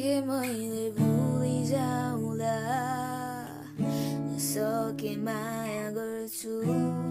सके मैले भुलि जाउँला सके माया गर्छु